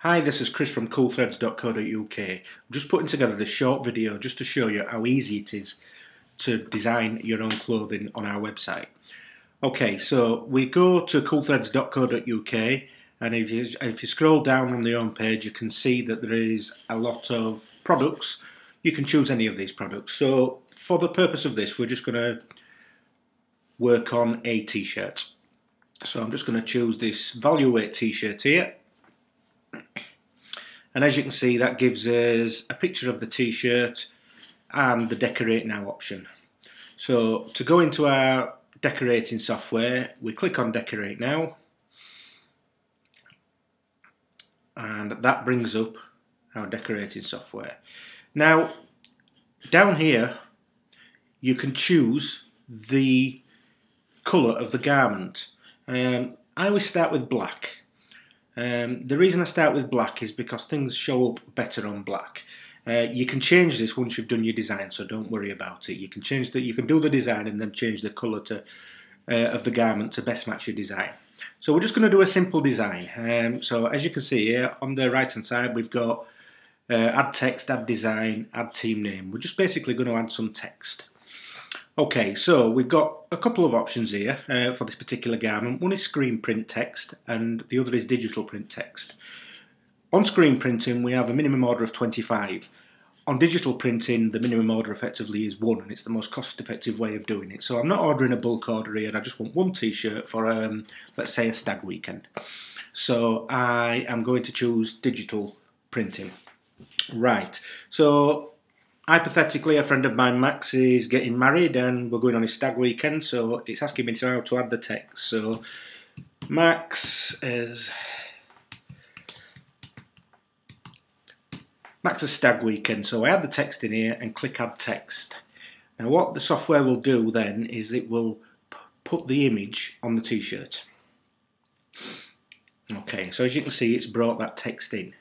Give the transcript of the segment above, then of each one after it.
Hi, this is Chris from coolthreads.co.uk. I'm just putting together this short video just to show you how easy it is to design your own clothing on our website. Okay, so we go to coolthreads.co.uk and if you, if you scroll down on the home page you can see that there is a lot of products. You can choose any of these products. So for the purpose of this we're just going to work on a t-shirt. So I'm just going to choose this value weight t-shirt here and as you can see that gives us a picture of the t-shirt and the decorate now option. So to go into our decorating software we click on decorate now and that brings up our decorating software. Now down here you can choose the colour of the garment. Um, I always start with black um, the reason I start with black is because things show up better on black. Uh, you can change this once you've done your design, so don't worry about it. You can change that. You can do the design and then change the colour to uh, of the garment to best match your design. So we're just going to do a simple design. Um, so as you can see here on the right hand side, we've got uh, add text, add design, add team name. We're just basically going to add some text. Okay, so we've got a couple of options here uh, for this particular garment. One is screen print text and the other is digital print text. On screen printing we have a minimum order of 25. On digital printing the minimum order effectively is one and it's the most cost effective way of doing it. So I'm not ordering a bulk order here, I just want one t-shirt for um, let's say a stag weekend. So I am going to choose digital printing. Right, so hypothetically, a friend of mine, Max, is getting married and we're going on his stag weekend, so it's asking me to how to add the text. So, Max is. Max's stag weekend, so I add the text in here and click add text. Now what the software will do then is it will put the image on the t-shirt. Okay, so as you can see it's brought that text in.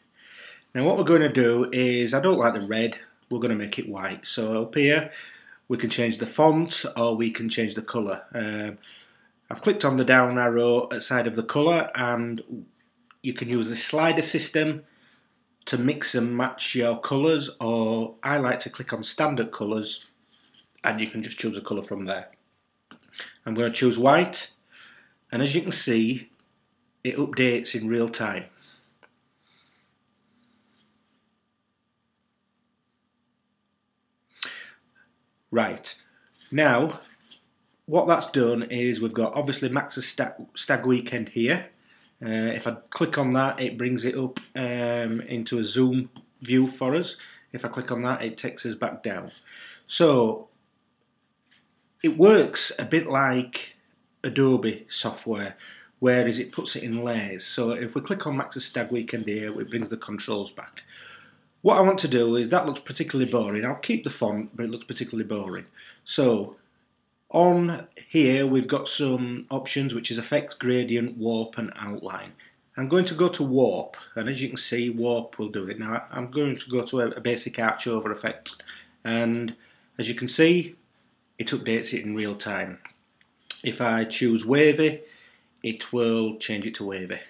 Now what we're going to do is, I don't like the red, we're going to make it white. So up here we can change the font or we can change the colour. Um, I've clicked on the down arrow side of the colour and you can use the slider system to mix and match your colours or I like to click on standard colours and you can just choose a colour from there. I'm going to choose white and as you can see it updates in real time. Right, now what that's done is we've got obviously Max's stag, weekend here. Uh, if I click on that, it brings it up um, into a zoom view for us. If I click on that, it takes us back down. So it works a bit like Adobe software, whereas it puts it in layers. So if we click on Max's Stag Weekend here, it brings the controls back. What I want to do is, that looks particularly boring. I'll keep the font, but it looks particularly boring. So, on here we've got some options, which is effects, gradient, warp and outline. I'm going to go to warp, and as you can see, warp will do it. Now, I'm going to go to a, basic arch over effect, and as you can see, it updates it in real time. If I choose wavy, it will change it to wavy.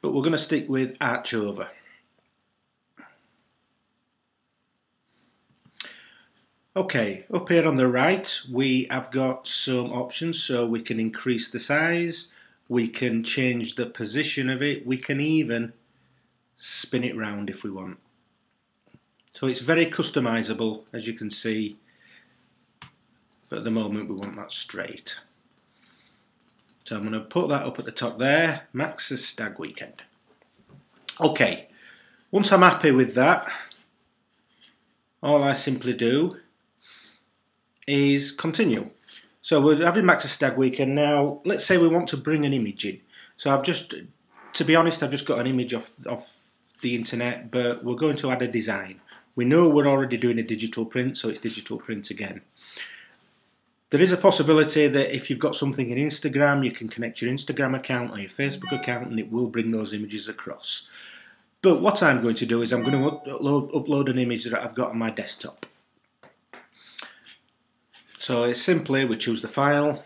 But we're going to stick with arch over. Okay, up here on the right we have got some options so we can increase the size, we can change the position of it, we can even spin it round if we want. So it's very customizable as you can see, but at the moment we want that straight. So I'm going to put that up at the top there, Max's Stag Weekend. Okay, once I'm happy with that, all I simply do is continue. So we're having Max's Stag Weekend now. Let's say we want to bring an image in. So I've just, to be honest, I've just got an image off, off the internet, but we're going to add a design. We know we're already doing a digital print, so it's digital print again. There is a possibility that if you've got something in Instagram, you can connect your Instagram account or your Facebook account and it will bring those images across. But what I'm going to do is I'm going to upload, upload an image that I've got on my desktop. So it's simply, we choose the file,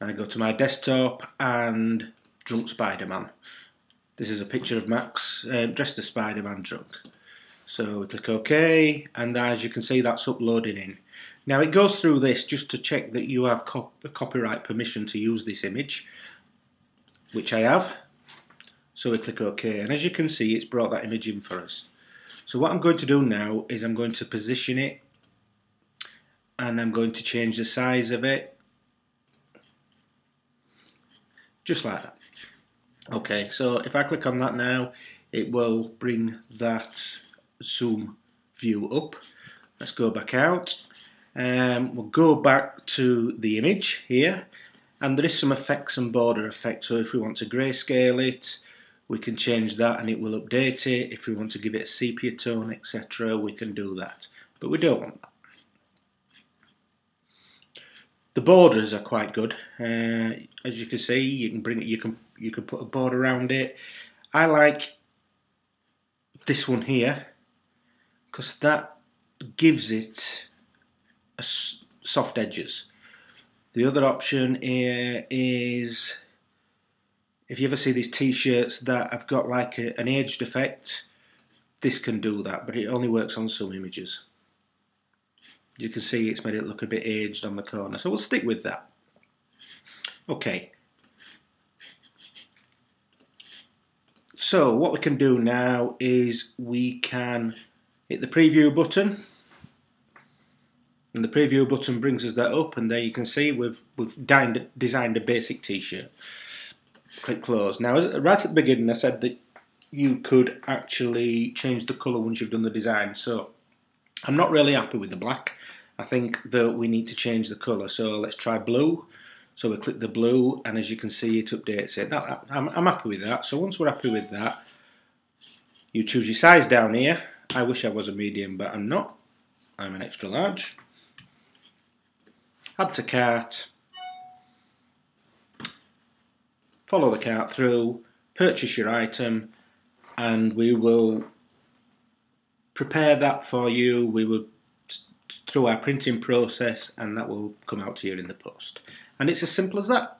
I go to my desktop and Drunk Spider-Man. This is a picture of Max uh, dressed as Spider-Man drunk. So click OK and as you can see that's uploading in. Now it goes through this just to check that you have co copyright permission to use this image, which I have. So we click OK and as you can see it's brought that image in for us. So what I'm going to do now is I'm going to position it and I'm going to change the size of it just like that. Okay, so if I click on that now, it will bring that zoom view up. Let's go back out. Um, we'll go back to the image here, and there is some effects and border effects. So if we want to grayscale it, we can change that and it will update it. If we want to give it a sepia tone, etc., we can do that. But we don't want that. The borders are quite good. Uh, as you can see, you can bring it. You can you can put a border around it. I like this one here because that gives it soft edges. The other option here is if you ever see these t-shirts that have got like a, an aged effect, this can do that, but it only works on some images. You can see it's made it look a bit aged on the corner, so we'll stick with that. Okay. So what we can do now is we can hit the preview button and the preview button brings us that up and there you can see we've, we've designed a basic t-shirt. Click close. Now right at the beginning I said that you could actually change the colour once you've done the design so I'm not really happy with the black. I think that we need to change the colour. So let's try blue. So we click the blue and as you can see it updates it. That, I'm, I'm happy with that. So once we're happy with that, you choose your size down here. I wish I was a medium but I'm not. I'm an extra large. Add to cart. Follow the cart through. Purchase your item and we will prepare that for you. We will through our printing process and that will come out to you in the post. And it's as simple as that.